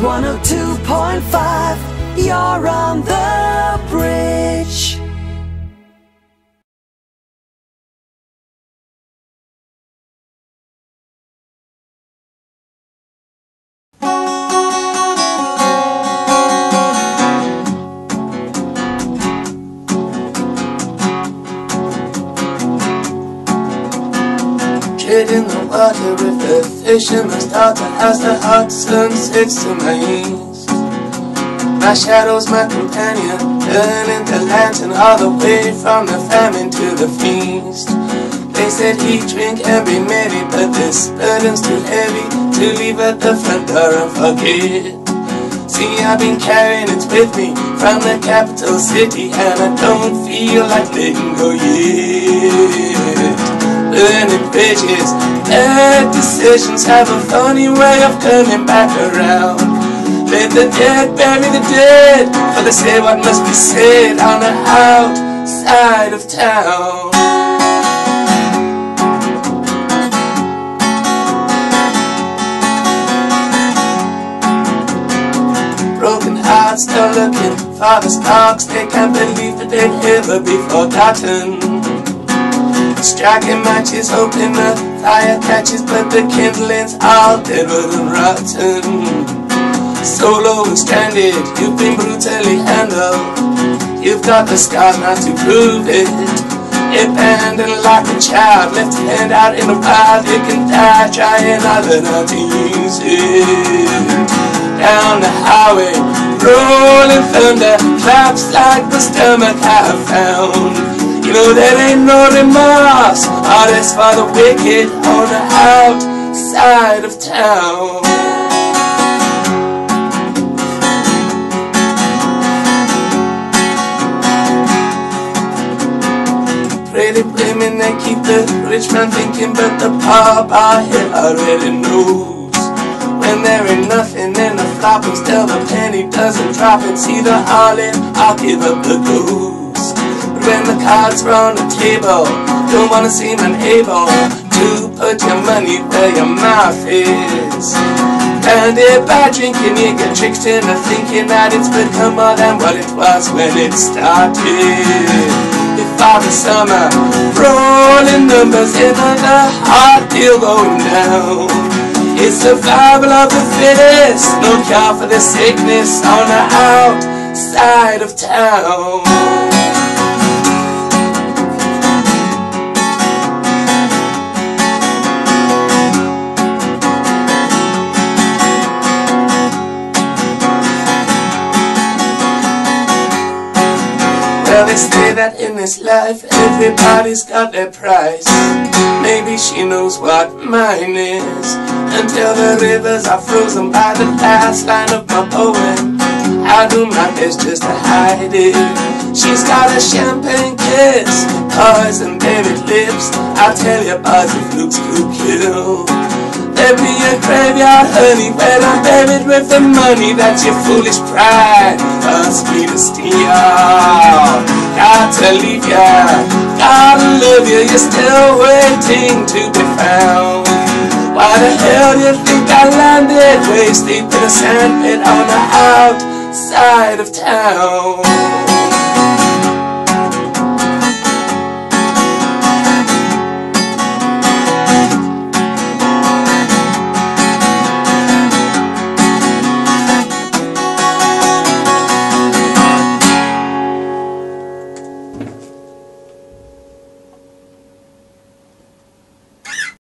102.5, you're on the bridge. Treading the water with the fisherman's daughter as the hot sun sets to my east. My shadow's my companion, turning the lantern all the way from the famine to the feast. They said he'd drink and be merry, but this burden's too heavy to leave at the front door and forget. See, I've been carrying it with me from the capital city, and I don't feel like letting go yet. Burning bridges, bad decisions have a funny way of coming back around. Let the dead bury the dead, for they say what must be said on the outside of town. broken hearts still looking for the sparks they can't believe that they'd ever be forgotten striking matches hoping the fire catches but the kindling's all dead and rotten. Solo and stranded you've been brutally handled. You've got the scars not to prove it. Abandoned like a child left hand out in the wild you can die trying other not to use it. Down the highway, rolling thunder, claps like the stomach I found. You know there ain't no remorse, all that's for the wicked on the outside of town. Pretty women they keep the rich man thinking, but the poor bar here already knows when there ain't nothing in the flop and still the penny doesn't drop and see the in, I'll give up the ghost. When the cards are on the table, don't wanna seem unable to put your money where your mouth is. And if by drinking you get tricked into thinking that it's become more than what it was when it started. All the summer, rolling numbers in the hard deal going down. It's survival of the fittest, no cure for the sickness on the outside of town. Well, they say that in this life everybody's got their price. Maybe she knows what mine is. Until the rivers are frozen by the last line of my poem. I do my best just to hide it. She's got a champagne kiss, poison buried lips. I'll tell you, boys, if looks could kill. Be a graveyard, honey, where I'm buried with the money that your foolish pride wants me to steal. Got to leave ya, gotta love ya, you're still waiting to be found. Why the hell do you think I landed waist deep in a sandpit on the outside of town?